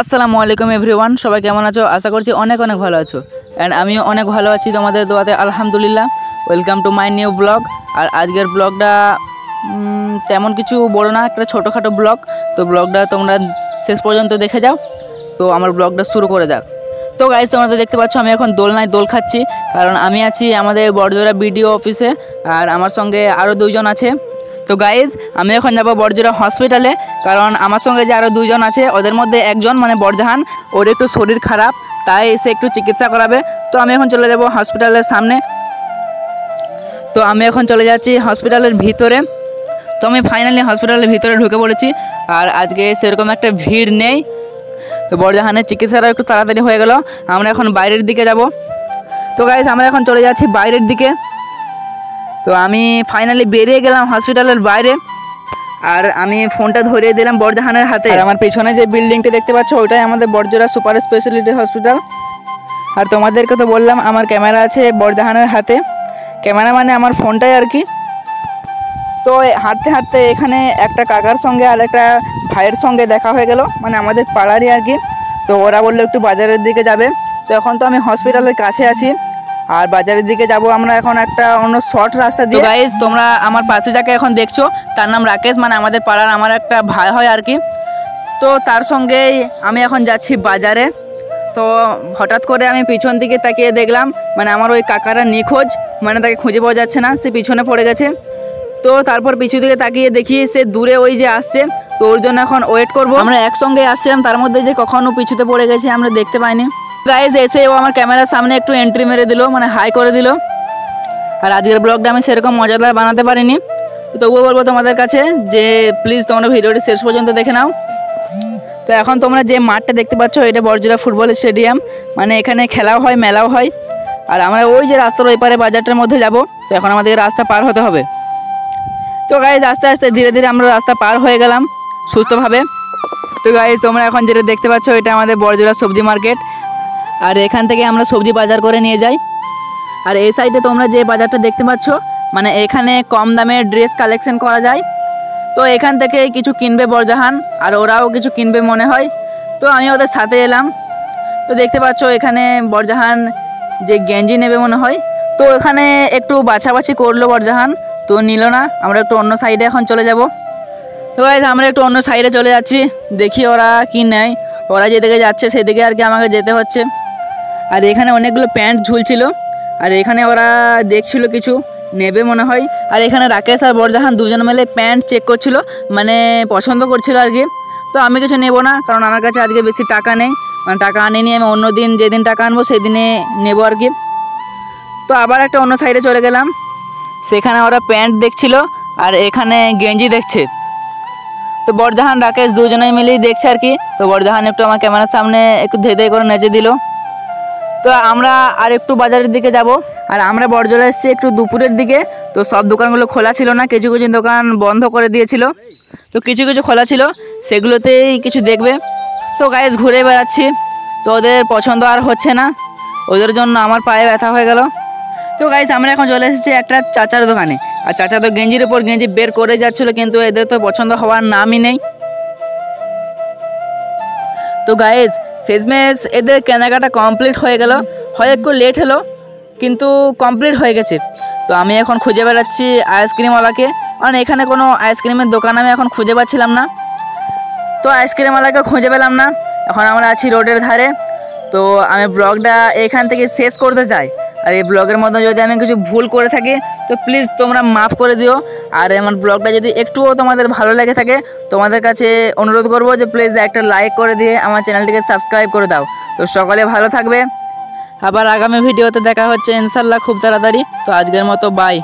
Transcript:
আসসালামু আলাইকুম এভরিওয়ান, সবাই কেমন আছো? আশা করছি অনেক অনেক ভালো আছো। অ্যান্ড আমিও অনেক ভালো আছি তোমাদের দোয়াতে, আলহামদুলিল্লাহ। Welcome to my new blog আর আজকের ব্লগটা তেমন কিছু বড় না, একটা ছোটোখাটো ব্লগ তো ব্লগটা তোমরা শেষ পর্যন্ত দেখে যাও। তো আমার ব্লগটা শুরু করে দাও তো গাইজ তোমরা তো দেখতে পাচ্ছ, আমি এখন দোলনায় দোল খাচ্ছি। কারণ আমি আছি আমাদের বড়জোড়া বিডিও অফিসে আর আমার সঙ্গে আরও দুজন আছে। তো গাইজ আমি এখন যাব বড়জোড়া হসপিটালে কারণ আমার সঙ্গে যে আরও দুজন আছে, ওদের মধ্যে একজন মানে বরজাহান, ওর একটু শরীর খারাপ, তাই এসে একটু চিকিৎসা করাবে। তো আমি এখন চলে যাব হসপিটালের সামনে। তো আমি এখন চলে যাচ্ছি হসপিটালের ভিতরে। তো আমি ফাইনালি হসপিটালের ভিতরে ঢুকে পড়েছি, আর আজকে সেরকম একটা ভিড় নেই। তো বড়জাহানের চিকিৎসাটা একটু তাড়াতাড়ি হয়ে গেল, আমরা এখন বাইরের দিকে যাব। তো গাইজ আমরা এখন চলে যাচ্ছি বাইরের দিকে। তো আমি ফাইনালি বেরিয়ে গেলাম হসপিটালের বাইরে। আর আমি ফোনটা ধরিয়ে দিলাম বড়জাহানের হাতে। আমার পেছনে যে বিল্ডিংটা দেখতে পাচ্ছ, ওইটাই আমাদের বড়জোড়া সুপার স্পেশালিটি হসপিটাল আর তোমাদেরকে তো বললাম, আমার ক্যামেরা আছে বড়জাহানের হাতে। ক্যামেরা মানে আমার ফোনটাই আর কি। তো হাঁটতে হাঁটতে এখানে একটা কাকার সঙ্গে আর একটা ভাইয়ের সঙ্গে দেখা হয়ে গেল মানে আমাদের পাড়ারই আর কি। তো ওরা বলল একটু বাজারের দিকে যাবে। তো এখন তো আমি হসপিটালের কাছে আছি। আর বাজারের দিকে যাব আমরা এখন একটা অন্য শর্ট রাস্তা দিয়ে। গাইজ তোমরা আমার পাশে যাকে এখন দেখছ তার নাম রাকেশ মানে আমাদের পাড়ার আমার একটা ভাই হয় আর কি। তো তার সঙ্গেই আমি এখন যাচ্ছি বাজারে। তো হঠাৎ করে আমি পিছন দিকে তাকিয়ে দেখলাম মানে আমার ওই কাকারা নিখোঁজ মানে তাকে খুঁজে পাওয়া যাচ্ছে না সে পিছনে পড়ে গেছে। তো তারপর পিছু দিকে তাকিয়ে দেখি সে দূরে ওই যে আসছে তো ওর জন্য এখন ওয়েট করব। আমরা একসঙ্গে আসছিলাম তার মধ্যে যে কখনো পিছুতে পড়ে গেছে আমরা দেখতে পাইনি। গাইজ এসে ও আমার ক্যামেরার সামনে একটু এন্ট্রি মেরে দিল মানে হাই করে দিল। আর আজকের ব্লগটা আমি সেরকম মজাদার বানাতে পারিনি। তবুও বলব তোমাদের কাছে যে প্লিজ তোমরা ভিডিওটি শেষ পর্যন্ত দেখে নাও। তো এখন তোমরা যে মাঠটা দেখতে পাচ্ছ, এটা বড়জোড়া ফুটবল স্টেডিয়াম। মানে এখানে খেলাও হয়, মেলাও হয়। আর আমরা ওই যে রাস্তার ওই পারে বাজারটার মধ্যে যাব, তো এখন আমাদের রাস্তা পার হতে হবে। তো গাইজ আস্তে আস্তে ধীরে ধীরে আমরা রাস্তা পার হয়ে গেলাম সুস্থভাবে। তো গাইজ তোমরা এখন যেটা দেখতে পাচ্ছ, এটা আমাদের বড়জোড়া সবজি মার্কেট আর এখান থেকে আমরা সবজি বাজার করে নিয়ে যাই। আর এই সাইডে তোমরা যে বাজারটা দেখতে পাচ্ছ মানে এখানে কম দামে ড্রেস কালেকশন করা যায়। তো এখান থেকে কিছু কিনবে বরজাহান আর ওরাও কিছু কিনবে মনে হয়। তো আমি ওদের সাথে এলাম। তো দেখতে পাচ্ছ এখানে বরজাহান যে গেঞ্জি নেবে মনে হয়। তো এখানে একটু বাছাবাছি করল বরজাহান। তো নিল না আমরা একটু অন্য সাইডে এখন চলে যাব। তো guys, আমরা একটু অন্য সাইডে চলে যাচ্ছি। দেখি ওরা কি নেয়। ওরা যেদিকে যাচ্ছে সেদিকে আর কি আমাকে যেতে হচ্ছে। আর এখানে অনেকগুলো প্যান্ট ঝুলছিল। আর এখানে ওরা দেখছিল কিছু, নেবে মনে হয়। আর এখানে রাকেশ আর বরজাহান দুজন মিলে প্যান্ট চেক করছিল মানে পছন্দ করছিল আর কি। তো আমি কিছু নেব না, কারণ আমার কাছে আজকে বেশি টাকা নেই। মানে টাকা আনিনি আমি অন্য দিন যেদিন টাকা আনব সেই দিনে নেব আর কি। তো আবার একটা অন্য সাইডে চলে গেলাম। সেখানে ওরা প্যান্ট দেখছিল, আর এখানে গেঞ্জি দেখছে। তো বরজাহান, রাকেশ দুজনেই মিলেই দেখছে আর কি। তো বরজাহান একটু আমার ক্যামেরার সামনে একটু ধে ধে করে নেচে দিল। তো আমরা আর একটু বাজারের দিকে যাব। আর আমরা বড়জোড়া এসেছি একটু দুপুরের দিকে। তো সব দোকানগুলো খোলা ছিল না, কিছু কিছু দোকান বন্ধ করে দিয়েছিল। তো কিছু কিছু খোলা ছিল, সেগুলোতেই কিছু দেখবে। তো গাইজ ঘুরে বেড়াচ্ছি। তো ওদের পছন্দ আর হচ্ছে না। ওদের জন্য আমার পায়ে ব্যথা হয়ে গেল। তো গাইজ আমরা এখন চলে এসেছি একটা চাচার দোকানে। আর চাচা তো গেঞ্জির উপর গেঞ্জি বের করে যাচ্ছিল, কিন্তু এদের তো পছন্দ হওয়ার নামই নেই। তো গায়েজ শেষমেশ এদের কেনাকাটা কমপ্লিট হয়ে গেল। হয় একটু লেট হলো, কিন্তু কমপ্লিট হয়ে গেছে। তো আমি এখন খুঁজে বেড়াচ্ছি আইসক্রিমওয়ালাকে কারণ এখানে কোনো আইসক্রিমের দোকান আমি এখন খুঁজে পাচ্ছিলাম না। তো আইসক্রিমওয়ালাকে খুঁজে পেলাম না। এখন আমরা আছি রোডের ধারে। তো আমি ব্লগটা এখান থেকে শেষ করতে চাই। আর এই ব্লগের মধ্যে যদি আমি কিছু ভুল করে থাকি, তো প্লিজ তোমরা মাফ করে দিও। আর আমার ব্লগটা যদি একটুও তোমাদের ভালো লেগে থাকে, তোমাদের কাছে অনুরোধ করব যে প্লিজ একটা লাইক করে দিয়ে আমার চ্যানেলটিকে সাবস্ক্রাইব করে দাও। তো সকলে ভালো থাকবে। আবার আগামী ভিডিওতে দেখা হচ্ছে, ইনশাল্লাহ খুব তাড়াতাড়ি। তো আজকের মতো বাই